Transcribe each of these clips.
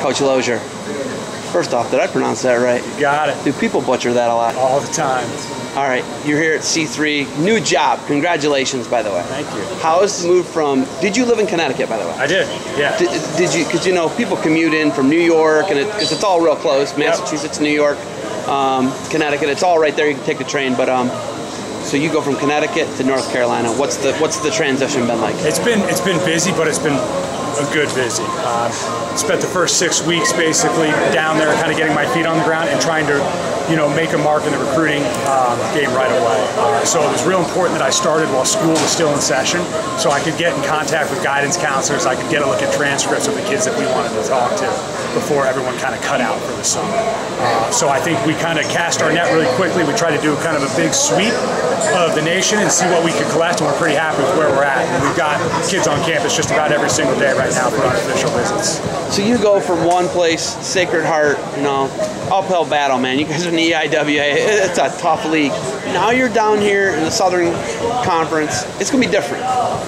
Coach Lausier. First off, did I pronounce that right? You got it. Do people butcher that a lot? All the time. All right, you're here at C3. New job. Congratulations, by the way. Thank you. How is the move from? Did you live in Connecticut, by the way? I did. Yeah. Did, did you? Because you know people commute in from New York, and because it's all real close. Massachusetts, New York, um, Connecticut. It's all right there. You can take the train. But um, so you go from Connecticut to North Carolina. What's the What's the transition been like? It's been it's been busy, but it's been a good visit. Um, spent the first six weeks basically down there, kind of getting my feet on the ground and trying to you know, make a mark in the recruiting um, game right away. Uh, so it was real important that I started while school was still in session, so I could get in contact with guidance counselors. I could get a look at transcripts of the kids that we wanted to talk to before everyone kind of cut out for the summer. Uh, so I think we kind of cast our net really quickly. We tried to do kind of a big sweep of the nation and see what we could collect, and we're pretty happy with where we're at. And we've got kids on campus just about every single day right now for unofficial visits. So you go from one place, Sacred Heart, you know, uphill battle, man. You guys are in the EIWA. It's a tough league. Now you're down here in the Southern Conference. It's going to be different.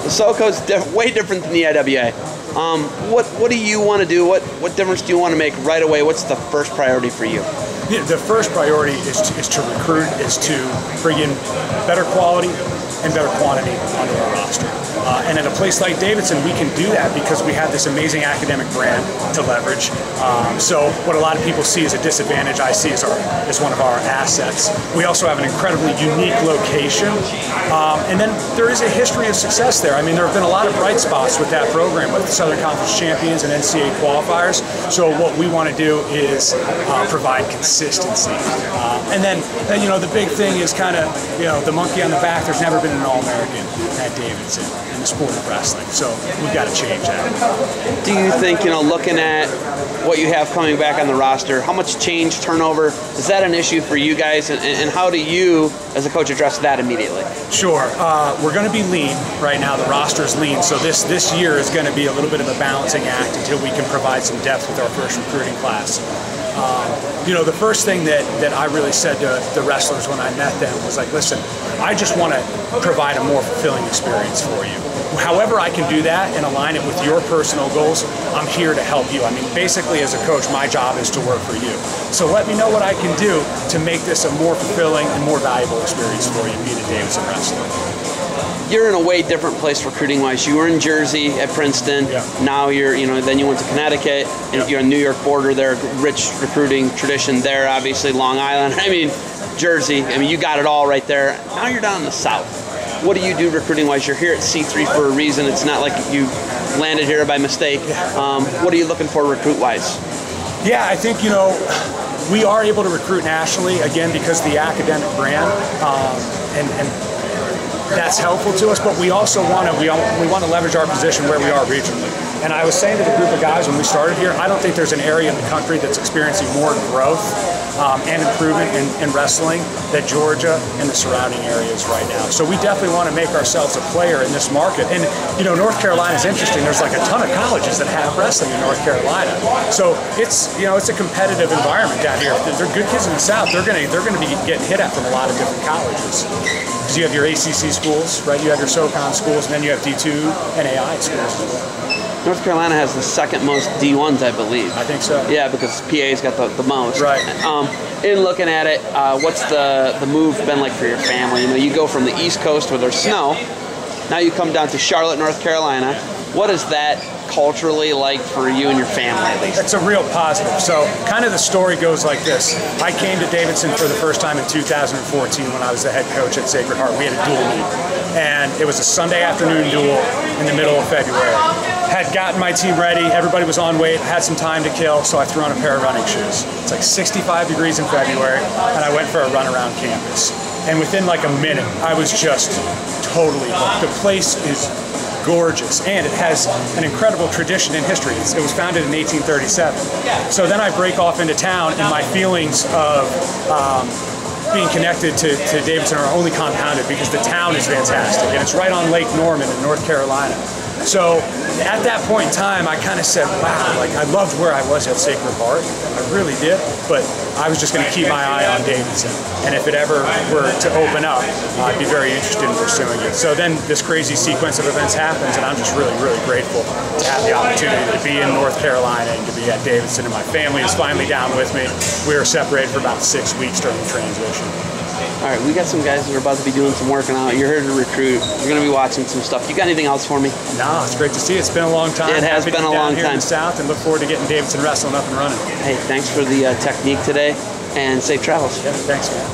The SoCon's diff- way different than the EIWA. Um, what What do you want to do? What What difference do you want to make right away? What's the first priority for you? The first priority is to, is to recruit, is to bring in better quality and better quantity onto our roster. Uh, and at a place like Davidson, we can do that because we have this amazing academic brand to leverage. Um, so what a lot of people see as a disadvantage, I see as, our, as one of our assets. We also have an incredibly unique location. Um, and then there is a history of success there. I mean, there have been a lot of bright spots with that program, with Southern Conference champions and NCAA qualifiers. So what we want to do is uh, provide consistency. Uh, and then, you know, the big thing is kind of, you know, the monkey on the back. There's never been an All-American at Davidson in the sport of wrestling. So we've got to change that. Do you think, you know, looking at what you have coming back on the roster, how much change, turnover, is that an issue for you guys? And, and how do you, as a coach, address that immediately? Sure. Uh, we're going to be lean right now. The roster is lean. So this, this year is going to be a little bit of a balancing act until we can provide some depth with our first recruiting class. Um, you know, the first thing that, that I really said to the wrestlers when I met them was like, listen, I just want to provide a more fulfilling experience for you. However, I can do that and align it with your personal goals, I'm here to help you. I mean, basically, as a coach, my job is to work for you. So let me know what I can do to make this a more fulfilling and more valuable experience for you, being a Davidson wrestler you're in a way different place recruiting wise. You were in Jersey at Princeton. Yeah. Now you're, you know, then you went to Connecticut and yeah. you're in New York border there, rich recruiting tradition there, obviously Long Island. I mean, Jersey. I mean, you got it all right there. Now you're down in the South. What do you do recruiting wise? You're here at C3 for a reason. It's not like you landed here by mistake. Um, what are you looking for recruit wise? Yeah, I think, you know, we are able to recruit nationally, again, because the academic brand um, and, and that's helpful to us, but we also want to we, we want to leverage our position where we are regionally. And I was saying to the group of guys when we started here, I don't think there's an area in the country that's experiencing more growth um, and improvement in, in, wrestling that Georgia and the surrounding areas right now. So we definitely want to make ourselves a player in this market. And you know, North Carolina is interesting. There's like a ton of colleges that have wrestling in North Carolina. So it's you know it's a competitive environment down here. They're good kids in the South, they're gonna they're gonna be getting hit at from a lot of different colleges. Because you have your ACC schools, right? You have your SoCon schools, and then you have D2 and AI schools as well. North Carolina has the second most D1s, I believe. I think so. Yeah, because PA's got the, the most. Right. Um, in looking at it, uh, what's the, the move been like for your family? You know, you go from the East Coast where there's snow, now you come down to Charlotte, North Carolina. What is that culturally like for you and your family at least? It's a real positive. So, kind of the story goes like this. I came to Davidson for the first time in 2014 when I was the head coach at Sacred Heart. We had a dual meet, and it was a Sunday afternoon duel in the middle of February had gotten my team ready. Everybody was on weight, had some time to kill, so I threw on a pair of running shoes. It's like 65 degrees in February, and I went for a run around campus. And within like a minute, I was just totally hooked. The place is gorgeous, and it has an incredible tradition in history. It was founded in 1837. So then I break off into town, and my feelings of um, being connected to, to Davidson are only compounded because the town is fantastic, and it's right on Lake Norman in North Carolina. So at that point in time, I kind of said, wow, like I loved where I was at Sacred Heart. I really did. But I was just going to keep my eye on Davidson. And if it ever were to open up, I'd be very interested in pursuing it. So then this crazy sequence of events happens, and I'm just really, really grateful to have the opportunity to be in North Carolina and to be at Davidson. And my family is finally down with me. We were separated for about six weeks during the transition. All right, we got some guys that are about to be doing some working out. You're here to recruit. You're going to be watching some stuff. You got anything else for me? No, it's great to see you. It's been a long time. It has Happy been be a long here time. in the South, and look forward to getting Davidson wrestling up and running. Hey, thanks for the uh, technique today, and safe travels. Yeah, thanks, man.